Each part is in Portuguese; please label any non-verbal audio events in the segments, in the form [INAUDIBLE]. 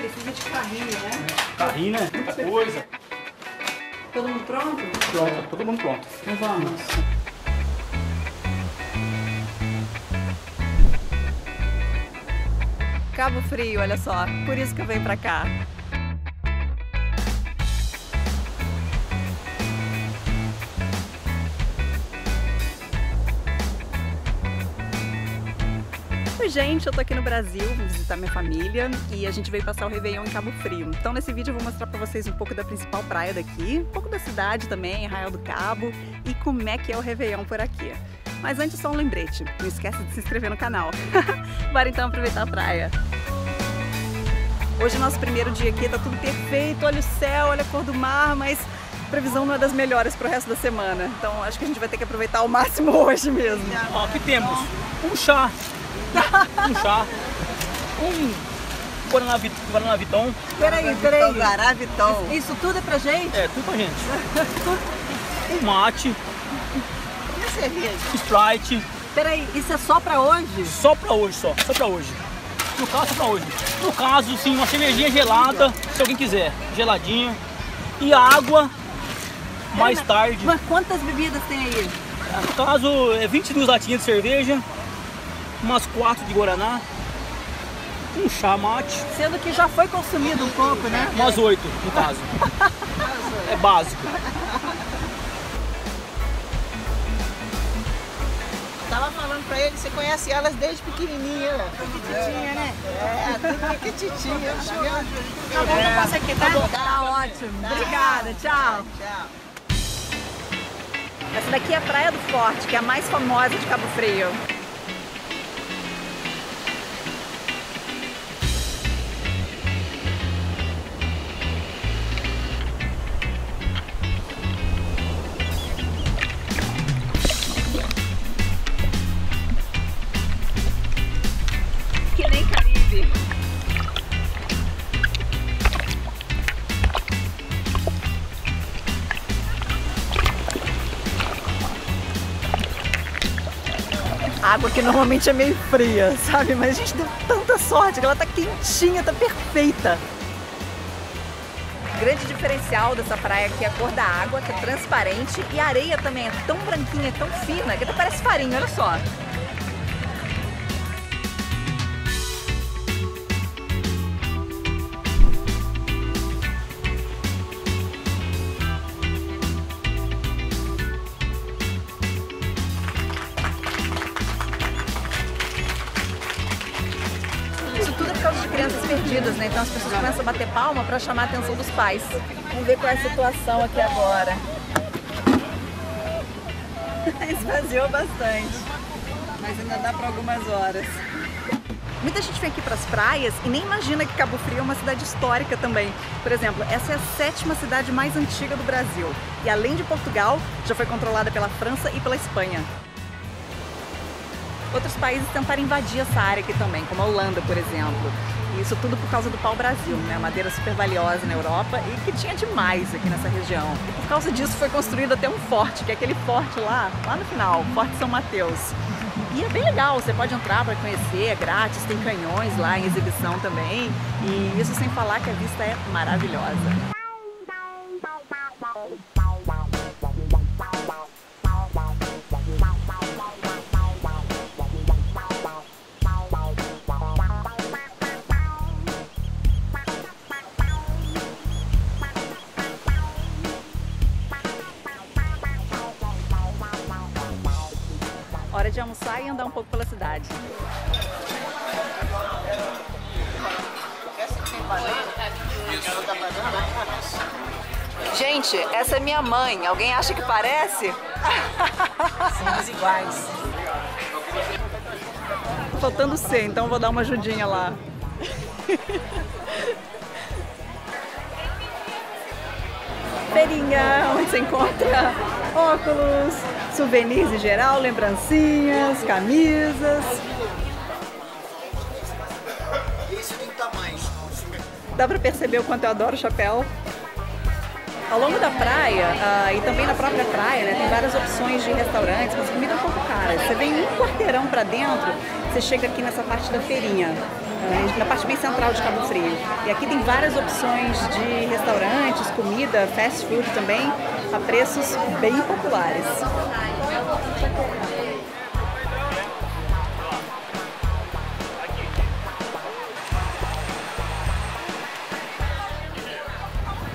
Precisa de carrinho, né? Carrinho, né? Muita coisa. Todo mundo pronto? Pronto, todo mundo pronto. Então vamos. Cabo Frio, olha só. Por isso que eu venho pra cá. Gente, eu tô aqui no Brasil, vim visitar minha família e a gente veio passar o Réveillon em Cabo Frio. Então nesse vídeo eu vou mostrar pra vocês um pouco da principal praia daqui, um pouco da cidade também, Arraial do Cabo e como é que é o Réveillon por aqui. Mas antes só um lembrete, não esquece de se inscrever no canal. [LAUGHS] Bora então aproveitar a praia. Hoje é nosso primeiro dia aqui, tá tudo perfeito, olha o céu, olha a cor do mar, mas a previsão não é das melhores pro resto da semana. Então acho que a gente vai ter que aproveitar ao máximo [LAUGHS] hoje mesmo. Ó, aqui temos um chá, um chá, um Guaraná, Vit- Guaraná Viton, Peraí, peraí. Garavitão. Isso tudo é pra gente? é, tudo pra gente. [LAUGHS] Um mate, E cerveja? Sprite, Peraí, isso é só pra hoje? só pra hoje, só, só pra hoje. No caso, só pra hoje. No caso, sim, uma cervejinha gelada, se alguém quiser, geladinha. E água, mais tarde. Mas quantas bebidas tem aí? No caso, é 22 latinhas de cerveja, umas 4 de Guaraná, um chá mate, Sendo que já foi consumido um pouco, né? umas 8 no caso. É básico. Tava falando pra ele, você conhece elas desde pequenininha, né? Pequititinha, né? É, tudo pequititinha, tá vendo? Tá bom, eu passo aqui, tá? Tá ótimo. Obrigada, tchau. Tchau. Essa daqui é a Praia do Forte, que é a mais famosa de Cabo Frio. Água que normalmente é meio fria, sabe? Mas a gente deu tanta sorte que ela tá quentinha, tá perfeita. O grande diferencial dessa praia aqui é a cor da água, que é transparente, e a areia também é tão branquinha, tão fina, que até parece farinha, olha só. Por causa de crianças perdidas, né? Então as pessoas começam a bater palma para chamar a atenção dos pais. Vamos ver qual é a situação aqui agora. [LAUGHS] Esvaziou bastante, mas ainda dá para algumas horas. Muita gente vem aqui para as praias e nem imagina que Cabo Frio é uma cidade histórica também. Por exemplo, essa é a sétima cidade mais antiga do Brasil. E além de Portugal, já foi controlada pela França e pela Espanha. Outros países tentaram invadir essa área aqui também, como a Holanda, por exemplo. E isso tudo por causa do pau-brasil, né? Madeira super valiosa na Europa e que tinha demais aqui nessa região. E por causa disso foi construído até um forte, que é aquele forte lá, lá no final, Forte São Mateus. E é bem legal, você pode entrar para conhecer, é grátis, tem canhões lá em exibição também. E isso sem falar que a vista é maravilhosa. Hora de almoçar e andar um pouco pela cidade. Gente, essa é minha mãe. Alguém acha que parece? Somos iguais. Faltando C, então vou dar uma ajudinha lá. Feirinha, onde você encontra óculos, souvenirs em geral, lembrancinhas, camisas. Dá pra perceber o quanto eu adoro chapéu. Ao longo da praia ah, e também na própria praia, né, tem várias opções de restaurantes, mas comida é um pouco cara. Você vem um quarteirão pra dentro, você chega aqui nessa parte da feirinha. eh, na parte bem central de Cabo Frio. E aqui tem várias opções de restaurantes, comida, fast food também, a preços bem populares.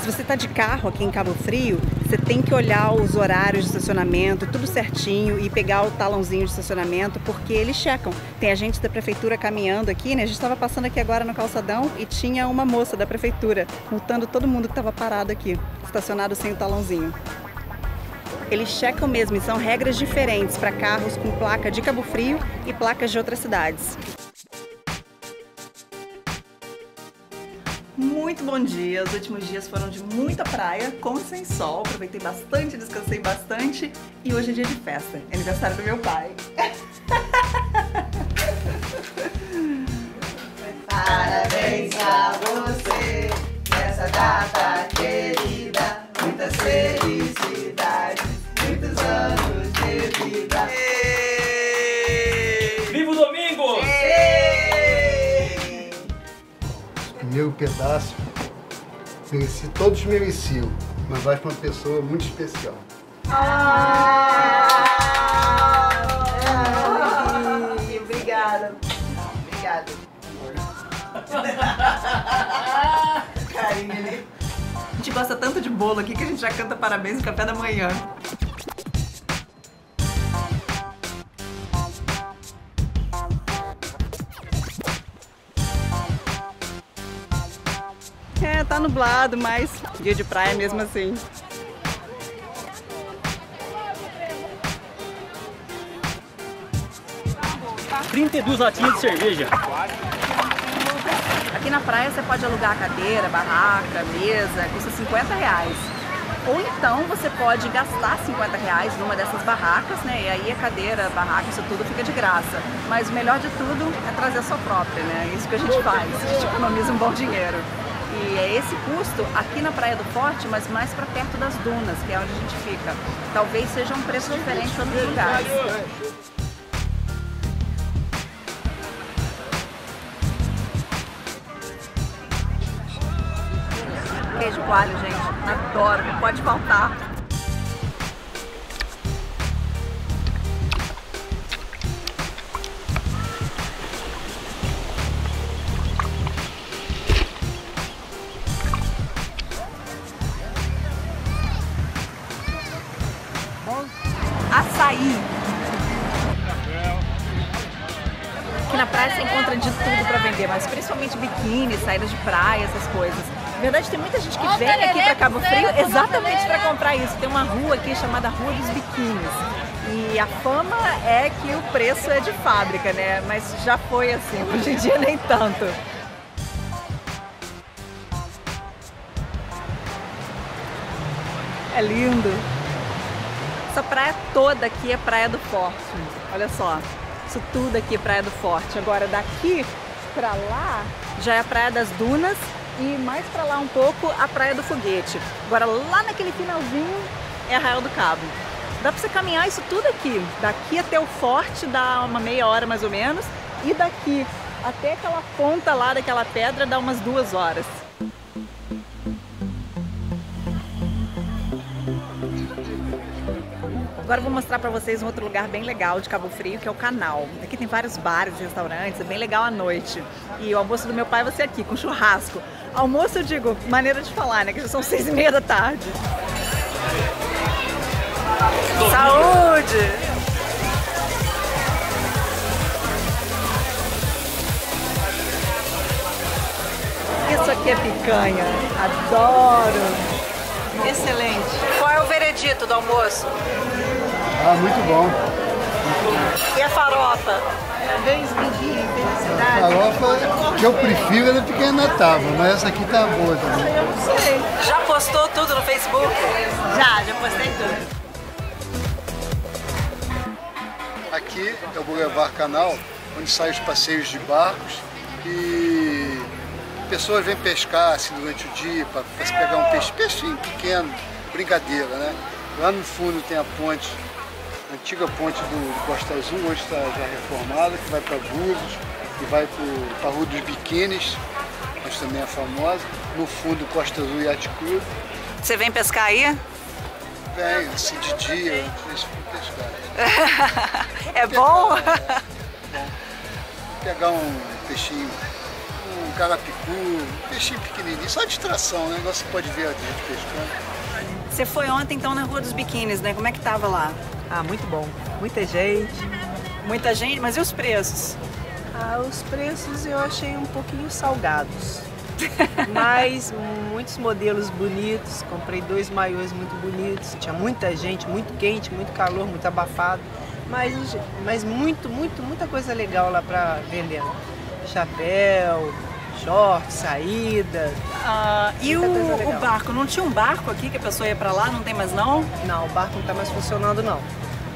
Se você está de carro aqui em Cabo Frio, você tem que olhar os horários de estacionamento, tudo certinho e pegar o talãozinho de estacionamento, porque eles checam. Tem agente da prefeitura caminhando aqui, né? A gente estava passando aqui agora no calçadão e tinha uma moça da prefeitura multando todo mundo que estava parado aqui, estacionado sem o talãozinho. Eles checam mesmo e são regras diferentes para carros com placa de Cabo Frio e placas de outras cidades. Muito bom dia! Os últimos dias foram de muita praia, com e sem sol. Aproveitei bastante, descansei bastante e hoje é dia de festa. Aniversário do meu pai. [LAUGHS] pedaço, mereci, todos mereciam, mas vai para uma pessoa muito especial. Obrigada. Obrigada. Carinho ali. A gente gosta tanto de bolo aqui que a gente já canta parabéns no café da manhã. É, tá nublado, mas dia de praia mesmo assim. R$ 32 latinhas de cerveja. Aqui na praia você pode alugar cadeira, barraca, mesa, custa 50 reais. Ou então você pode gastar 50 reais numa dessas barracas, né? E aí a cadeira, a barraca, isso tudo fica de graça. Mas o melhor de tudo é trazer a sua própria, né? Isso que a gente faz, a gente economiza um bom dinheiro. E é esse custo aqui na Praia do Forte, mas mais para perto das dunas, que é onde a gente fica. Talvez seja um preço diferente em outros lugares. Queijo coalho, gente. Adoro, não pode faltar. Açaí. Aqui na praia você encontra de tudo para vender, mas principalmente biquíni, saídas de praia, essas coisas. Na verdade, tem muita gente que vem aqui para Cabo Frio exatamente para comprar isso. Tem uma rua aqui chamada Rua dos Biquínis. E a fama é que o preço é de fábrica, né? Mas já foi assim, [LAUGHS] hoje em dia nem tanto. É lindo. Essa praia toda aqui é Praia do Forte. Olha só, isso tudo aqui é Praia do Forte. Agora daqui pra lá já é a Praia das Dunas e mais pra lá um pouco a Praia do Foguete. Agora lá naquele finalzinho é Arraial do Cabo. Dá pra você caminhar isso tudo aqui. Daqui até o forte dá uma meia hora mais ou menos e daqui até aquela ponta lá daquela pedra dá umas duas horas. Agora vou mostrar pra vocês um outro lugar bem legal de Cabo Frio, que é o Canal. Aqui tem vários bares e restaurantes, é bem legal à noite. E o almoço do meu pai vai ser aqui, com churrasco. Almoço, eu digo, maneira de falar, né? Que já são [LAUGHS] seis e meia da tarde. Saúde! Isso aqui é picanha. Adoro! Excelente. Qual é o veredito do almoço? Ah, muito bom. E a farofa? Parabéns, Vidinha, A felicidade. farofa que eu prefiro é da pequena tábua, mas essa aqui tá boa também. Eu não sei. Já postou tudo no Facebook? Já, já postei tudo. Aqui é o Boulevard Canal, onde saem os passeios de barcos e pessoas vêm pescar assim, durante o dia para se pegar um peixe, peixinho pequeno, brincadeira, né? Lá no fundo tem a ponte, a antiga ponte do, Costa Azul, hoje está já reformada, que vai para Búzios. e vai para a Rua dos Biquínis, mas também é famosa. No fundo, Costa Azul Yacht Club. Você vem pescar aí? Vem, assim, de dia, eles pescar. [LAUGHS] é bom? Pegar um peixinho, um carapicu, um peixinho pequenininho, só distração, né? Você pode ver a gente pescando. Você foi ontem então na Rua dos Biquínis, né? Como é que tava lá? Ah, muito bom. Muita gente. Muita gente, mas e os preços? Ah, os preços eu achei um pouquinho salgados. [LAUGHS] Mas muitos modelos bonitos, comprei dois maiôs muito bonitos, tinha muita gente, muito quente, muito calor, muito abafado, mas, mas muito, muito, muita coisa legal lá para vender. Chapéu, short, saída. Ah, e o, o, barco? Não tinha um barco aqui que a pessoa ia para lá? Não tem mais não? Não, o barco não está mais funcionando não.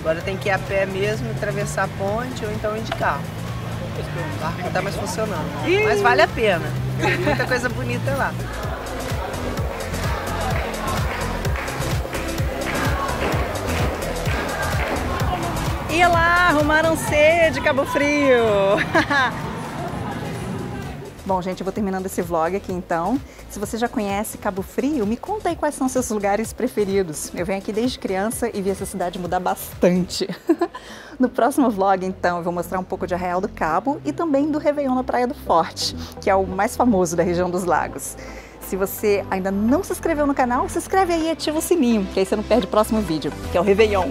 Agora tem que ir a pé mesmo, atravessar a ponte ou então ir de carro. O barco não está mais funcionando. Ih. Mas vale a pena. Tem muita coisa bonita lá. E lá, arrumaram sede, Cabo Frio. [LAUGHS] Bom, gente, eu vou terminando esse vlog aqui então. Se você já conhece Cabo Frio, me conta aí quais são seus lugares preferidos. Eu venho aqui desde criança e vi essa cidade mudar bastante. [LAUGHS] no próximo vlog, então, eu vou mostrar um pouco de Arraial do Cabo e também do Réveillon na Praia do Forte, que é o mais famoso da região dos lagos. Se você ainda não se inscreveu no canal, se inscreve aí e ativa o sininho, que aí você não perde o próximo vídeo, que é o Réveillon.